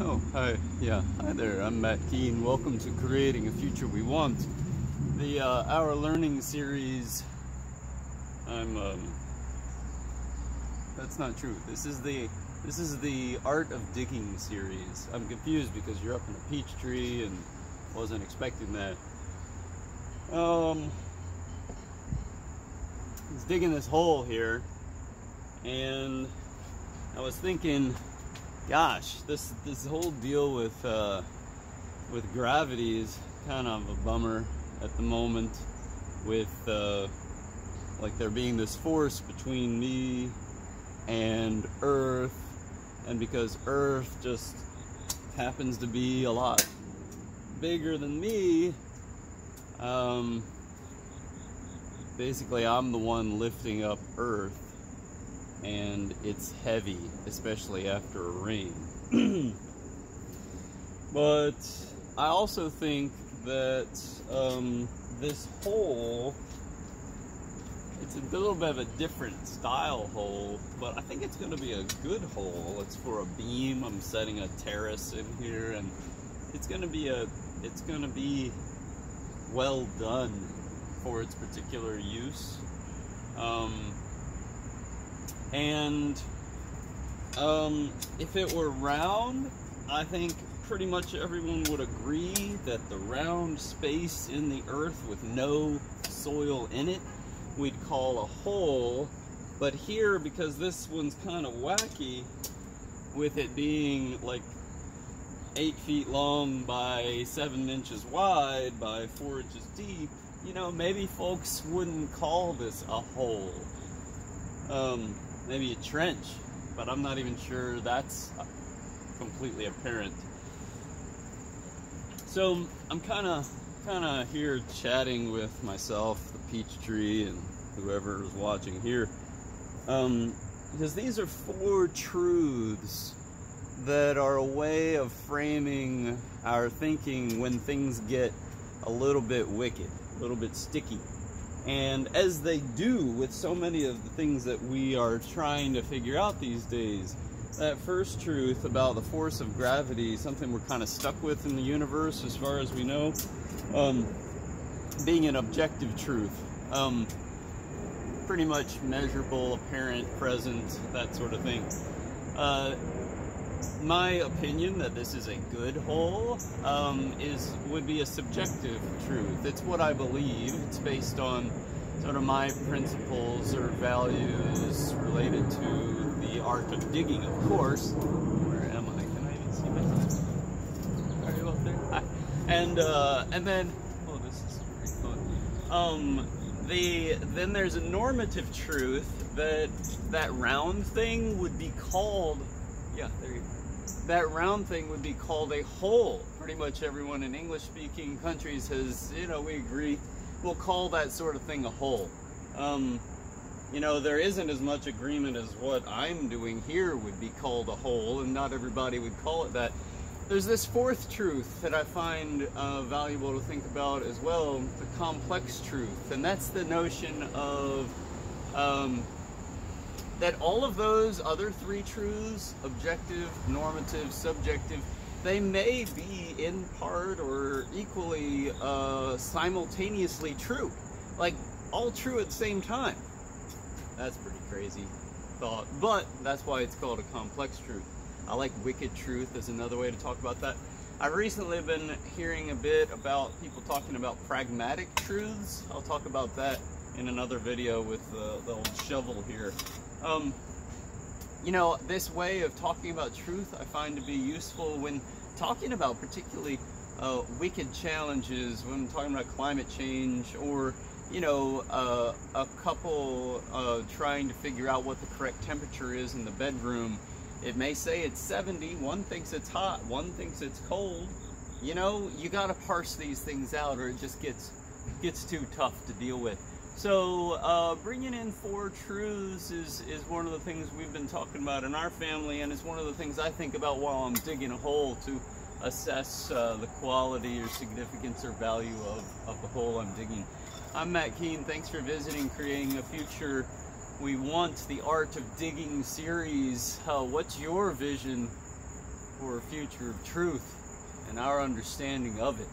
Oh, hi. Yeah, hi there. I'm Matt Keene. Welcome to Creating a Future We Want, the uh, Our Learning series. I'm, um, that's not true. This is the, this is the Art of Digging series. I'm confused because you're up in a peach tree and wasn't expecting that. Um, I was digging this hole here and I was thinking, gosh, this this whole deal with uh, with gravity is kind of a bummer at the moment. With uh, like there being this force between me and Earth, and because Earth just happens to be a lot bigger than me, um, basically I'm the one lifting up Earth and it's heavy, especially after a rain. but I also think that um, this hole, it's a little bit of a different style hole, but I think it's going to be a good hole. It's for a beam. I'm setting a terrace in here, and it's going to be a, it's going to be well done for its particular use. Um, and um, if it were round, I think pretty much everyone would agree that the round space in the earth with no soil in it, we'd call a hole. But here, because this one's kind of wacky, with it being like eight feet long by seven inches wide by four inches deep, you know, maybe folks wouldn't call this a hole. Um, maybe a trench, but I'm not even sure that's completely apparent. So I'm kind of kind of here chatting with myself, the peach tree, and whoever is watching here, um, because these are four truths that are a way of framing our thinking when things get a little bit wicked, a little bit sticky. And as they do with so many of the things that we are trying to figure out these days, that first truth about the force of gravity, something we're kind of stuck with in the universe as far as we know, um, being an objective truth. Um, pretty much measurable, apparent, present, that sort of thing. Uh, my opinion that this is a good hole um, is would be a subjective truth. It's what I believe. It's based on sort of my principles or values related to the art of digging, of course. Where am I? Can I even see? Are you up there? And uh, and then oh, this is pretty fun. Um, the then there's a normative truth that that round thing would be called yeah there you go that round thing would be called a hole. Pretty much everyone in English speaking countries has, you know, we agree, we'll call that sort of thing a hole. Um, you know, there isn't as much agreement as what I'm doing here would be called a hole, and not everybody would call it that. There's this fourth truth that I find uh, valuable to think about as well, the complex truth, and that's the notion of um, that all of those other three truths, objective, normative, subjective, they may be in part or equally uh, simultaneously true. Like, all true at the same time. That's pretty crazy thought. But that's why it's called a complex truth. I like wicked truth as another way to talk about that. I've recently been hearing a bit about people talking about pragmatic truths. I'll talk about that in another video with the, the old shovel here. Um, you know, this way of talking about truth I find to be useful when talking about particularly uh, wicked challenges, when I'm talking about climate change or, you know, uh, a couple uh, trying to figure out what the correct temperature is in the bedroom. It may say it's 70, one thinks it's hot, one thinks it's cold. You know, you got to parse these things out or it just gets gets too tough to deal with. So uh, bringing in four truths is, is one of the things we've been talking about in our family and it's one of the things I think about while I'm digging a hole to assess uh, the quality or significance or value of, of the hole I'm digging. I'm Matt Keene. Thanks for visiting Creating a Future. We want the Art of Digging series. Uh, what's your vision for a future of truth and our understanding of it.